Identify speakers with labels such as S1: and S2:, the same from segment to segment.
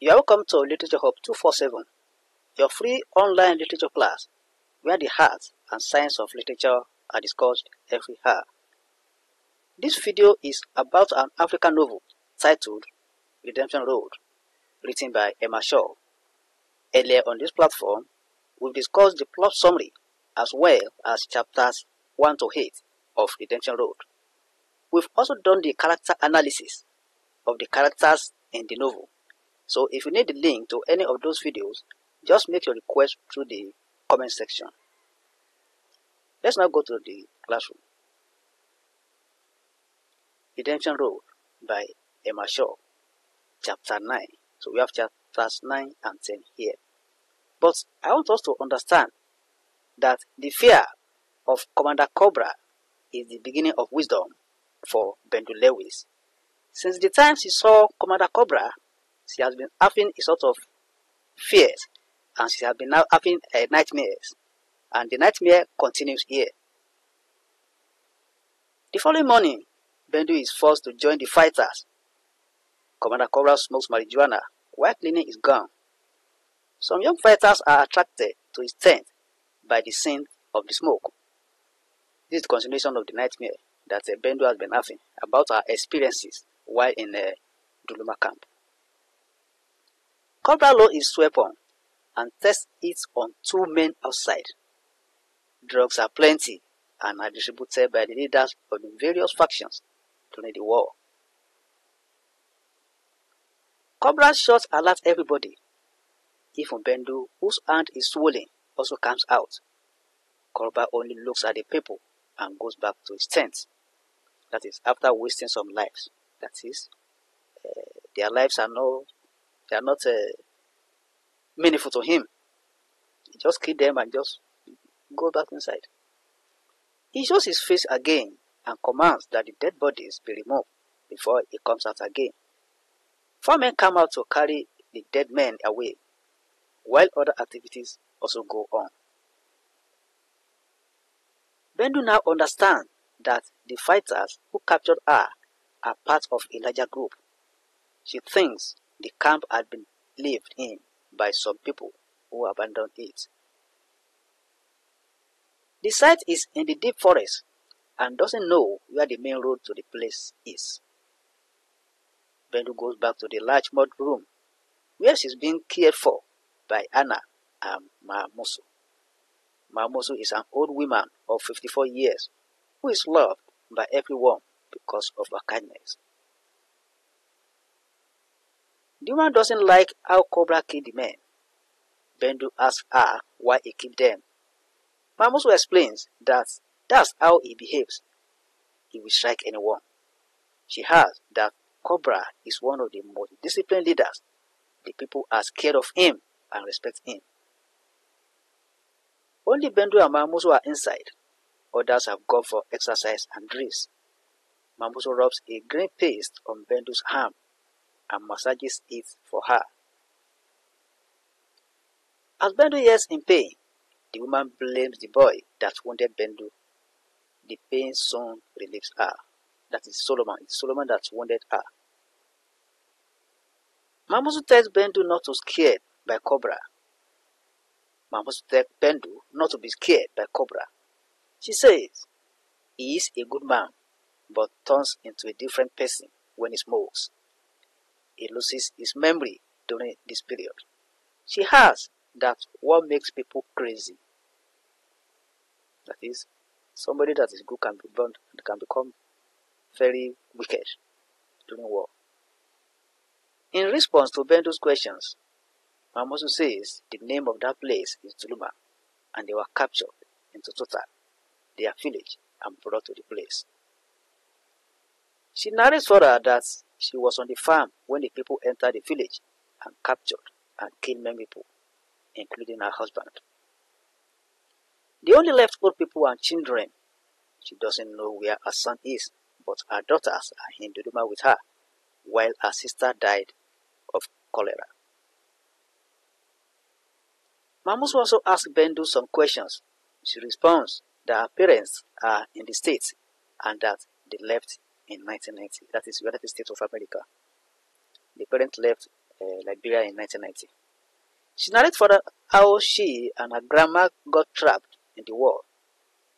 S1: You are welcome to Literature Hub 247, your free online literature class where the art and science of literature are discussed every hour. This video is about an African novel titled Redemption Road, written by Elma Shaw. Earlier on this platform, we've discussed the plot summary as well as chapters 1 to 8 of Redemption Road. We've also done the character analysis of the characters in the novel. So if you need the link to any of those videos, just make your request through the comment section. Let's now go to the classroom. Redemption Road by Elma Shaw, chapter 9. So we have chapters 9 and 10 here. But I want us to understand that the fear of Commander Cobra is the beginning of wisdom for Bendu Lewis. Since the time she saw Commander Cobra, she has been having a sort of fears and she has been now having uh, nightmares. And the nightmare continues here. The following morning, Bendu is forced to join the fighters. Commander Cobra smokes marijuana while cleaning his gun. Some young fighters are attracted to his tent by the scent of the smoke. This is the continuation of the nightmare that uh, Bendu has been having about her experiences while in uh, Duluma camp. Cobra loads his weapon and tests it on two men outside. Drugs are plenty and are distributed by the leaders of the various factions during the war. Cobra shots alert everybody. Even Bendu, whose hand is swollen, also comes out. Cobra only looks at the people and goes back to his tent. That is, after wasting some lives. That is, uh, their lives are no, they are not uh, meaningful to him. He just kill them and just go back inside. He shows his face again and commands that the dead bodies be removed before he comes out again. Four men come out to carry the dead men away, while other activities also go on. Bendu now understands that the fighters who captured her are part of a larger group. She thinks the camp had been lived in by some people who abandoned it. The site is in the deep forest and doesn't know where the main road to the place is. Bendu goes back to the large mud room where she's being cared for by Anna and Mahamusu. Mahamusu is an old woman of 54 years who is loved by everyone because of her kindness. The woman doesn't like how Cobra killed the men. Bendu asks her why he killed them. Mahamusu explains that that's how he behaves. He will strike anyone. She adds that Cobra is one of the most disciplined leaders. The people are scared of him and respect him. Only Bendu and Mahamusu are inside. Others have gone for exercise and drills. Mahamusu rubs a green paste on Bendu's arm and massages it for her. As Bendu yells in pain, the woman blames the boy that wounded Bendu. The pain soon relieves her. That is Solomon. It's Solomon that wounded her. Mahamusu tells Bendu not to be scared by Cobra. Mahamusu tells Bendu not to be scared by Cobra. She says, he is a good man, but turns into a different person when he smokes. He loses his memory during this period. She has that what makes people crazy. That is, somebody that is good can be burned and can become very wicked during war. In response to Bendu's questions, Mahamusu says the name of that place is Duluma, and they were captured into Total, their village, and brought to the place. She narrates further that she was on the farm when the people entered the village and captured and killed many people, including her husband. The only left old people and children. She doesn't know where her son is, but her daughters are in Dodoma with her, while her sister died of cholera. Mahamusu also asks Bendu some questions. She responds that her parents are in the States and that they left in 1990. That is United States of America. The parent left uh, Liberia in 1990. She narrated further how she and her grandma got trapped in the war.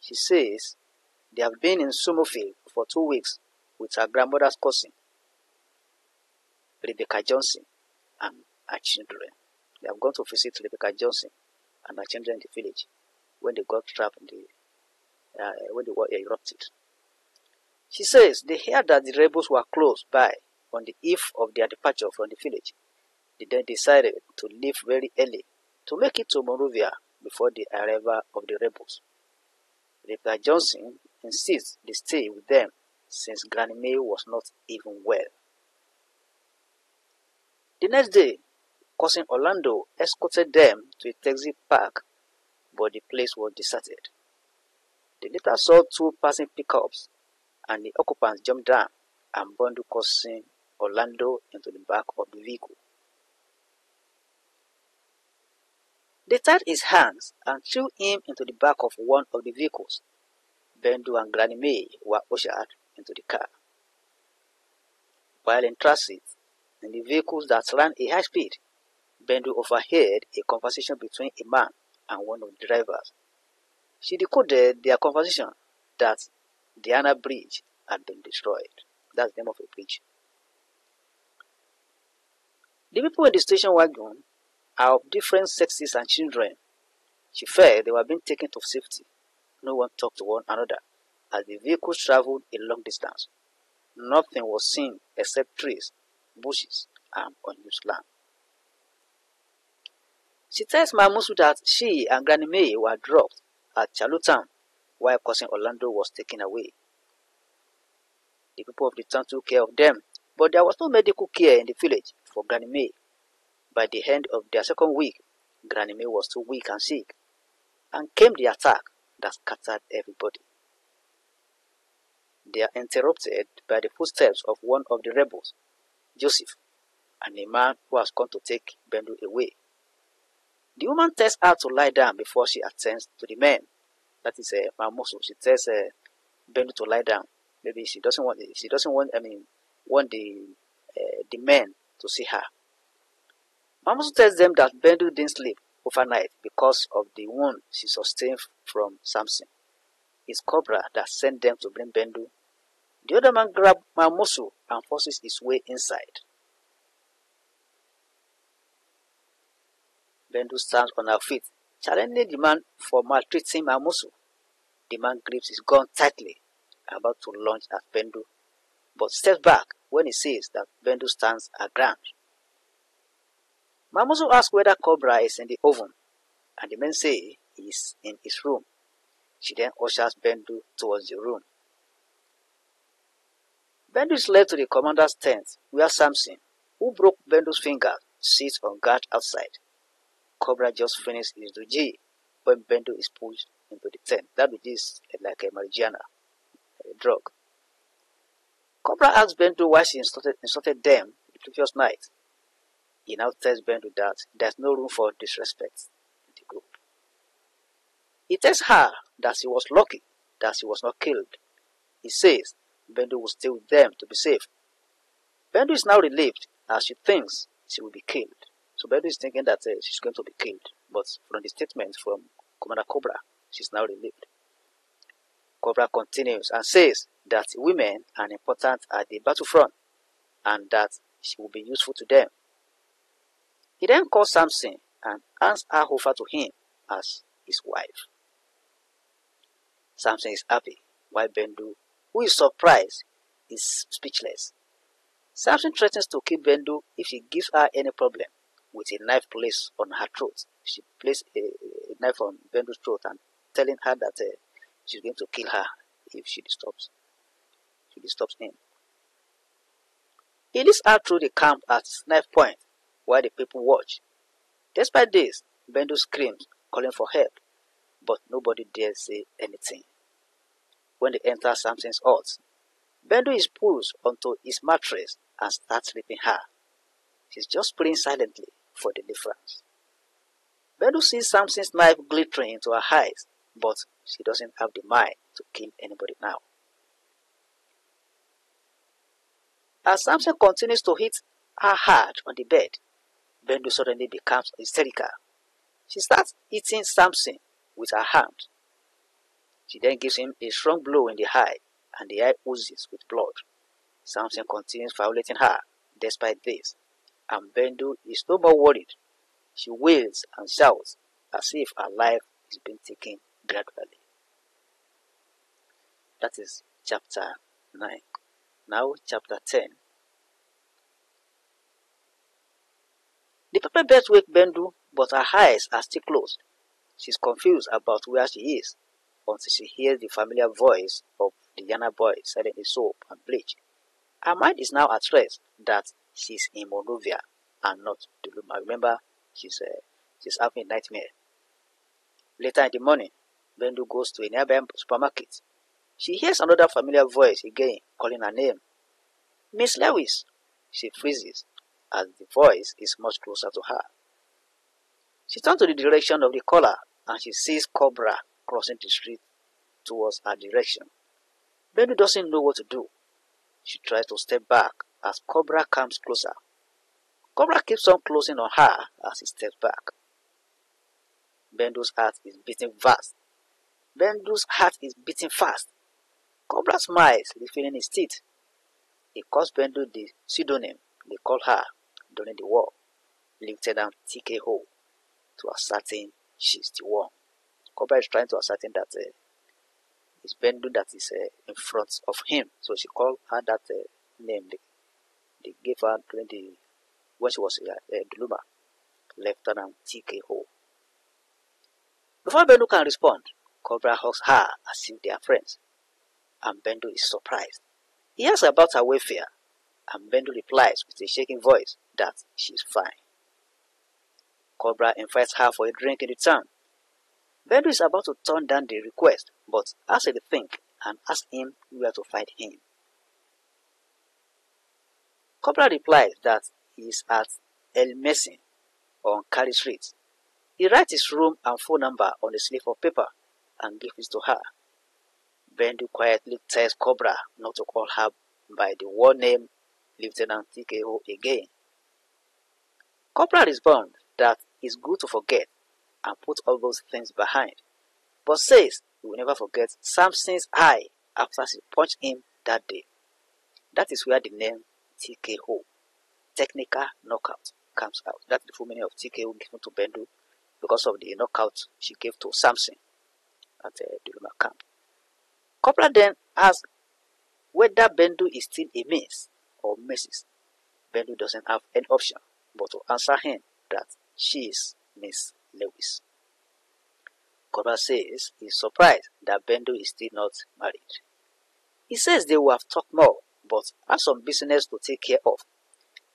S1: She says they have been in Sumofield for two weeks with her grandmother's cousin, Rebecca Johnson, and her children. They have gone to visit Rebecca Johnson and her children in the village when they got trapped in the uh, when the war erupted. She says they heard that the rebels were close by on the eve of their departure from the village. They then decided to leave very early to make it to Monrovia before the arrival of the rebels. Rebecca Johnson insists they stay with them since Granny May was not even well. The next day, cousin Orlando escorted them to a taxi park, but the place was deserted. They later saw two passing pickups, and the occupants jumped down and bundled cousin Orlando into the back of the vehicle. They tied his hands and threw him into the back of one of the vehicles. Bendu and Granny May were ushered into the car. While in transit, in the vehicles that ran a high speed, Bendu overheard a conversation between a man and one of the drivers. She decoded their conversation that Diana Bridge had been destroyed. That's the name of a bridge. The people in the station wagon are of different sexes and children. She felt they were being taken to safety. No one talked to one another as the vehicles traveled a long distance. Nothing was seen except trees, bushes, and unused land. She tells Mamusu that she and Granny May were dropped at Chalutown while cousin Orlando was taken away. The people of the town took care of them, but there was no medical care in the village for Granny May. By the end of their second week, Granny May was too weak and sick, and came the attack that scattered everybody. They are interrupted by the footsteps of one of the rebels, Joseph, and a man who has come to take Bendu away. The woman tells her to lie down before she attends to the men. That is uh, Mamosu. She tells uh, Bendu to lie down. Maybe she doesn't want. She doesn't want. I mean, want the uh, the men to see her. Mamosu tells them that Bendu didn't sleep overnight because of the wound she sustained from Samson. It's Cobra that sent them to bring Bendu. The other man grabs Mamosu and forces his way inside. Bendu stands on her feet, challenging the man for maltreating Mamosu. The man grips his gun tightly, about to launch at Bendu, but steps back when he sees that Bendu stands aground. Mamosu asks whether Cobra is in the oven, and the men say he is in his room. She then ushers Bendu towards the room. Bendu is led to the commander's tent, where Samson, who broke Bendu's finger, sits on guard outside. Cobra just finished his doji when Bendu is pushed into the tent. That is like a marijuana, a drug. Cobra asks Bendu why she insulted, insulted them the previous night. He now tells Bendu that there's no room for disrespect in the group. He tells her that she was lucky that she was not killed. He says Bendu will stay with them to be safe. Bendu is now relieved as she thinks she will be killed. So Bendu is thinking that uh, she's going to be killed. But from the statement from Commander Cobra, she's now relieved. Cobra continues and says that women are important at the battlefront and that she will be useful to them. He then calls Samson and hands her over to him as his wife. Samson is happy, while Bendu, who is surprised, is speechless. Samson threatens to kill Bendu if he gives her any problem with a knife placed on her throat. She placed a, a knife on Bendu's throat and telling her that uh, she's going to kill her if she disturbs, she disturbs him. He leads her through the camp at knife point while the people watch. Despite this, Bendu screams, calling for help, but nobody dares say anything. When they enter Samson's hut, Bendu is pulled onto his mattress and starts raping her. She's just praying silently for deliverance. Bendu sees Samson's knife glittering into her eyes, but she doesn't have the mind to kill anybody now. As Samson continues to hit her hard on the bed, Bendu suddenly becomes hysterical. She starts hitting Samson with her hand. She then gives him a strong blow in the eye, and the eye oozes with blood. Samson continues violating her despite this, and Bendu is no more worried. She wails and shouts as if her life is being taken gradually. That is chapter 9. Now, chapter 10. The pepper birds wake Bendu, but her eyes are still closed. She's confused about where she is until she hears the familiar voice of the Yana boy selling the soap and bleach. Her mind is now at rest that she's in Monrovia and not Duluma. Remember, she's uh, she's having a nightmare. Later in the morning, Bendu goes to a nearby supermarket. She hears another familiar voice again calling her name. Miss Lewis. She freezes as the voice is much closer to her. She turns to the direction of the caller and she sees Cobra crossing the street towards her direction. Bendu doesn't know what to do. She tries to step back as Cobra comes closer. Cobra keeps on closing on her as he steps back. Bendu's heart is beating fast. Bendu's heart is beating fast. Cobra smiles, revealing his teeth. He calls Bendu the pseudonym they call her during the war, Lieutenant TKO, to ascertain she's the one. Cobra is trying to ascertain that uh, it's Bendu that is uh, in front of him. So she called her that uh, name. They, they gave her during the when she was uh, uh, Duluma, Lieutenant TK Ho. Before Bendu can respond, Cobra hugs her as if they are friends, and Bendu is surprised. He asks about her welfare, and Bendu replies with a shaking voice that she is fine. Cobra invites her for a drink in return. Bendu is about to turn down the request, but has a think and asks him where to find him. Cobra replies that he is at El Messin on Carey Street he writes his room and phone number on a slip of paper and gives it to her. Bendu quietly tells Cobra not to call her by the war name Lieutenant TKO again. Cobra responds that it's good to forget and put all those things behind, but says he will never forget Samson's eye after she punched him that day. That is where the name TKO, Technical Knockout, comes out. That's the full meaning of TKO given to Bendu because of the knockout she gave to Samson at the uh, Duluma camp. Cobra then asked whether Bendu is still a miss or Mrs. Bendu doesn't have any option but to answer him that she is Miss Lewis. Cobra says he's surprised that Bendu is still not married. He says they will have talked more, but has some business to take care of.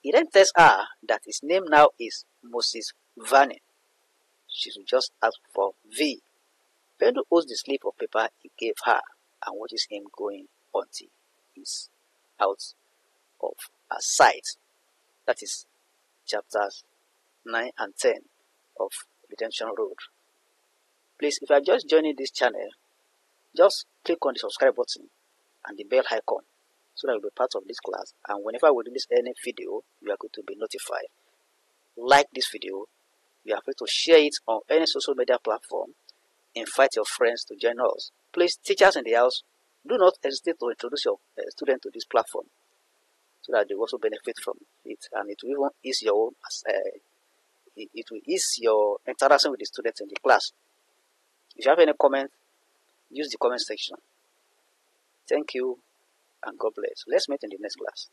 S1: He then tells her that his name now is Moses Vanning she should just ask for V. Bendu holds the slip of paper he gave her and watches him going until he's out of her sight. That is chapters 9 and 10 of Redemption Road. Please, if you are just joining this channel, just click on the subscribe button and the bell icon so that you'll be part of this class and whenever we release any video, you are going to be notified. Like this video you are free to share it on any social media platform. Invite your friends to join us. Please, teachers in the house, do not hesitate to introduce your uh, student to this platform so that they also benefit from it and it will even ease your own, uh, it, it will ease your interaction with the students in the class. If you have any comment, use the comment section. Thank you and God bless. Let's meet in the next class.